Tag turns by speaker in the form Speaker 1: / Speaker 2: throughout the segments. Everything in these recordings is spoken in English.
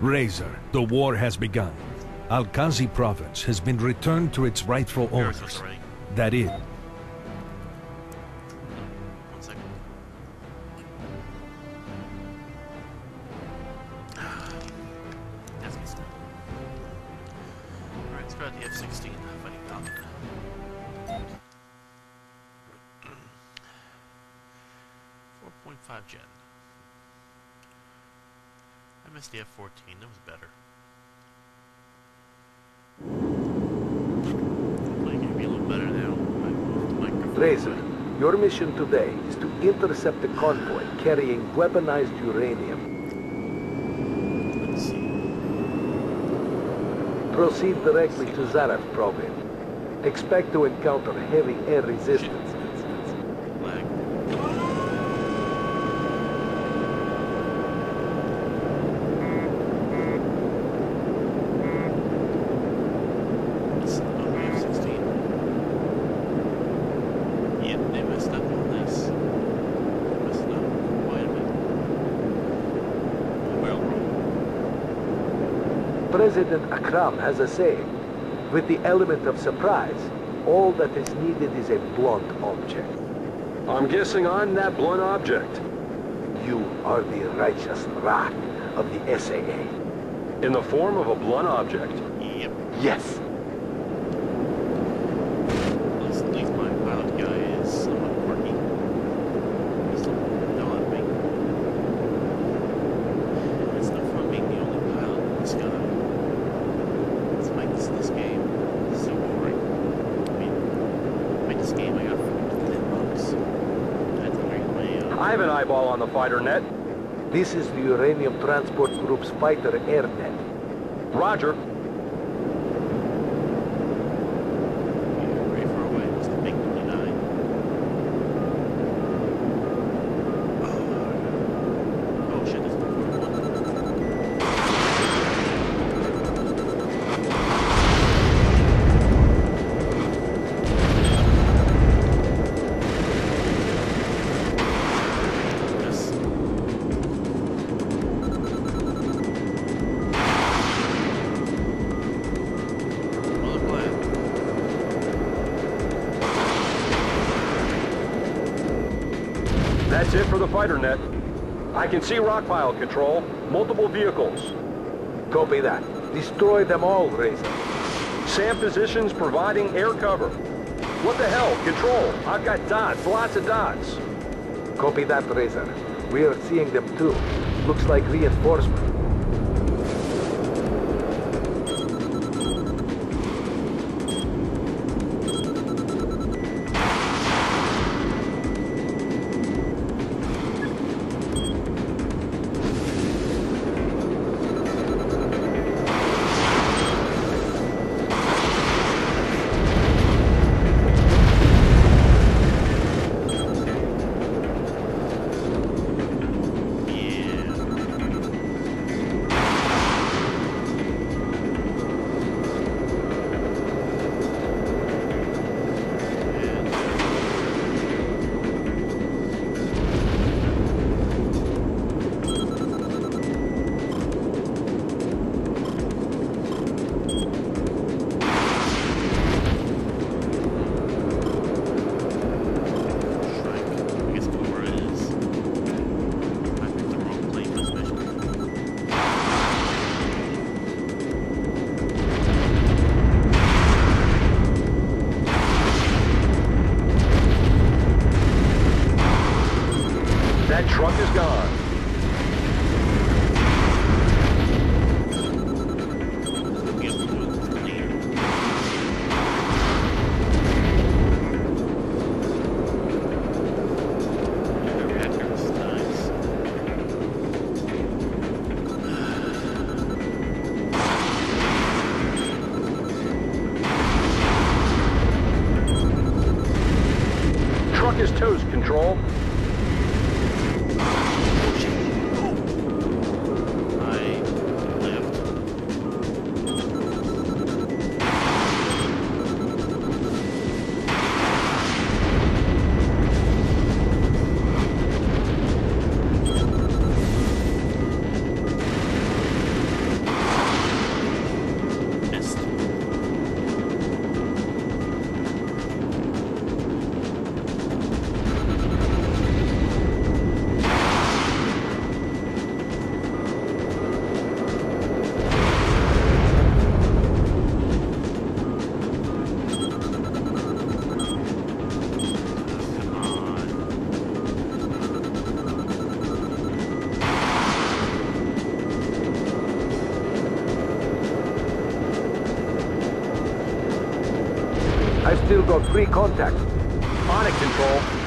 Speaker 1: Razor, the war has begun. Al-Qazi province has been returned to its rightful owners. That is,
Speaker 2: One second. That's good stuff. Alright, let's go to the F-16 fighting Falcon. Four point five gen. I missed the F-14. That was better. Hopefully, it can be a little better now. I moved the microphone.
Speaker 3: Razor, your mission today is to intercept a convoy carrying weaponized uranium.
Speaker 2: Let's see.
Speaker 3: Proceed directly to Zarev province. Expect to encounter heavy air resistance.
Speaker 2: Lag. It's on the F-16. Yep, they messed up on this. Messed up quite a bit. Well,
Speaker 3: President Akram has a saying. With the element of surprise, all that is needed is a blunt object.
Speaker 4: I'm guessing I'm that blunt object.
Speaker 3: You are the righteous wrath of the SAA.
Speaker 4: In the form of a blunt object.
Speaker 2: yep.
Speaker 3: Yes,
Speaker 2: At least, at least my pilot guy is somewhat quirky. He's still no at me. It's no fun being the only pilot in the sky. It's like this this game. It's so boring. I mean, make this game I got for ten bucks. That's really my uh,
Speaker 4: I have an eyeball on the fighter net.
Speaker 3: this is the Uranium Transport Group's fighter
Speaker 2: air
Speaker 4: net. Roger. For the fighter net. I can see rock pile control. Multiple vehicles.
Speaker 3: Copy that. Destroy them all, Razor.
Speaker 4: SAM positions providing air cover. What the hell? Control. I've got dots. Lots of dots.
Speaker 3: Copy that, Razor. We are seeing them too. Looks like reinforcement.
Speaker 4: That truck is gone. Truck is toast. Control.
Speaker 3: I've still got three contacts.
Speaker 4: On it, Control.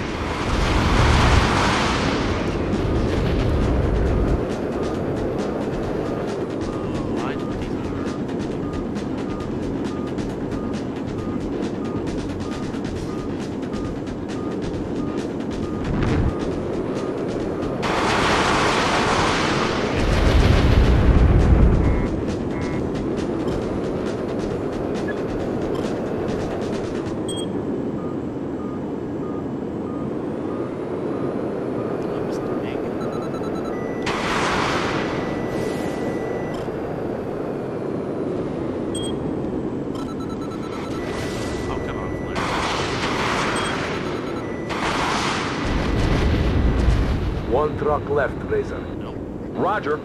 Speaker 3: One truck left, Razor.
Speaker 4: Roger.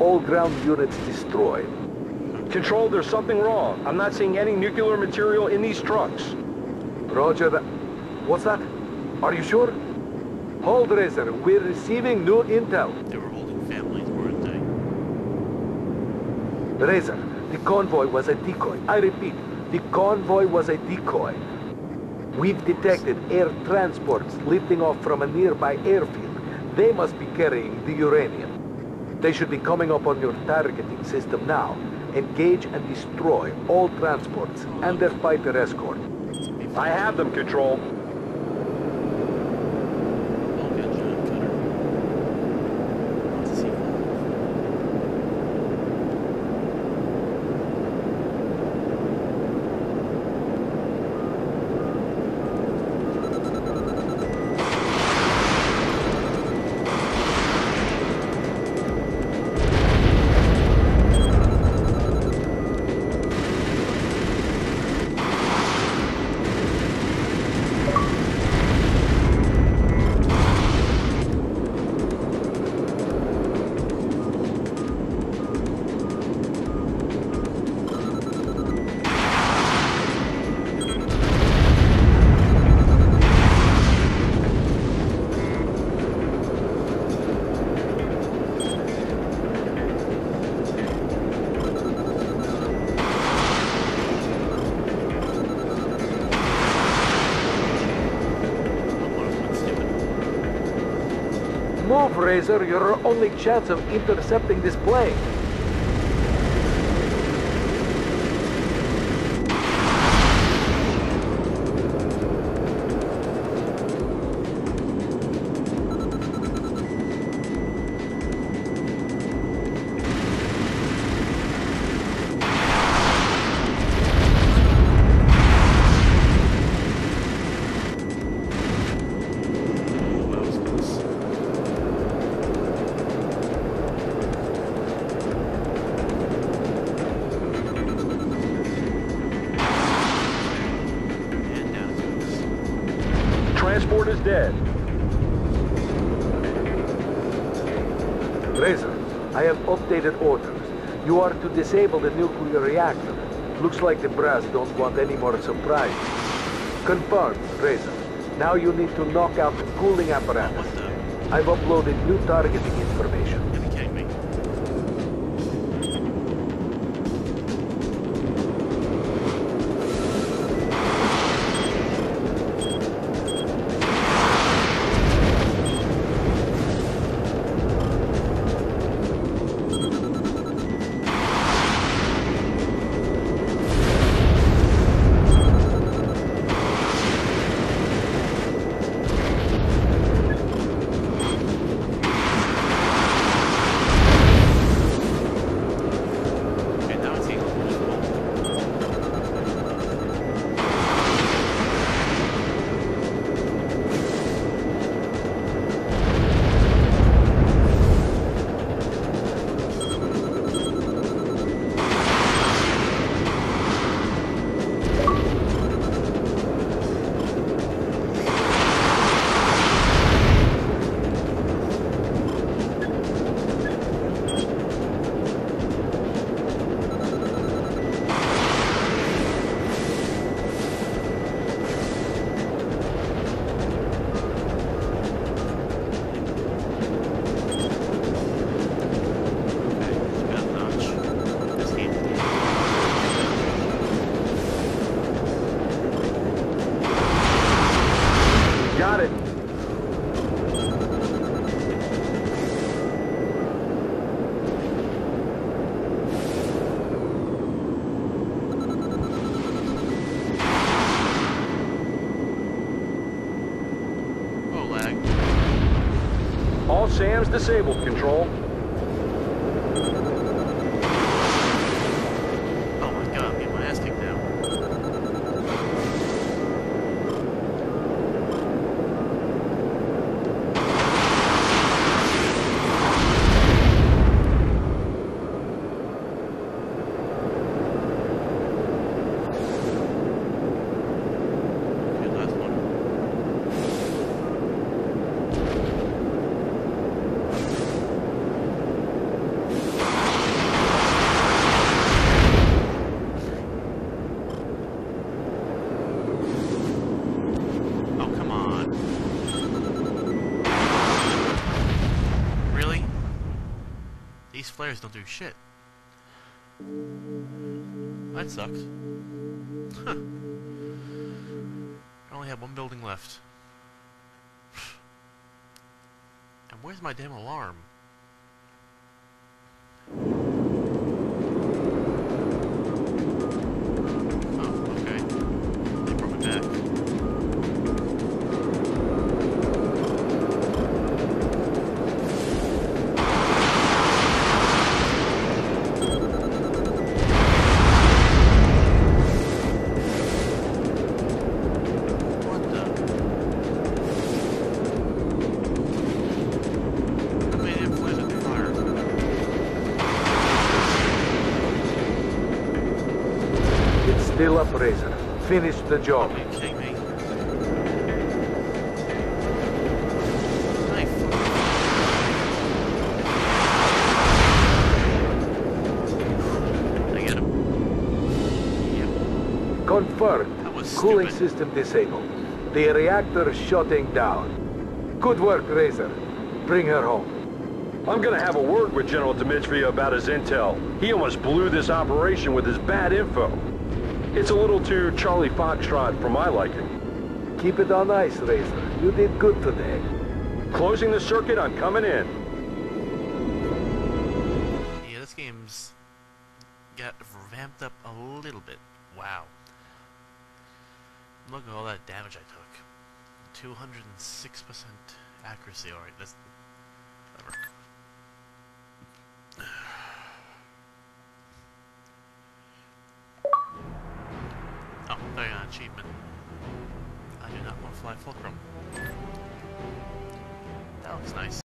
Speaker 3: All ground units destroyed.
Speaker 4: Control, there's something wrong. I'm not seeing any nuclear material in these trucks.
Speaker 3: Roger that. What's that? Are you sure? Hold, Razor. We're receiving new intel.
Speaker 2: They were holding families, weren't they?
Speaker 3: Razor, the convoy was a decoy. I repeat, the convoy was a decoy. We've detected air transports lifting off from a nearby airfield. They must be carrying the uranium. They should be coming up on your targeting system now. Engage and destroy all transports and their fighter escort.
Speaker 4: I have them, Control.
Speaker 3: Razor. Your only chance of intercepting this plane. Razor, I have updated orders. You are to disable the nuclear reactor. Looks like the brass don't want any more surprises. Confirmed, Razor. Now you need to knock out the cooling apparatus. I've uploaded new targeting
Speaker 4: Disabled, Control.
Speaker 2: Flares don't do shit. That sucks. Huh. I only have one building left. And where's my damn alarm? Knife. I get him. Yep.
Speaker 3: Confirmed. Cooling
Speaker 2: stupid.
Speaker 3: system disabled. The reactor shutting down. Good work, Razor. Bring her home.
Speaker 4: I'm gonna have a word with General Dmitri about his intel. He almost blew this operation with his bad info. It's a little too Charlie Foxtrot for my liking.
Speaker 3: Keep it on ice, Razor. You did good today.
Speaker 4: Closing the circuit, I'm coming in.
Speaker 2: Yeah, this game's got ramped up a little bit. Wow. Look at all that damage I took. 206% accuracy. Alright, that's... fly fulcrum. That looks nice.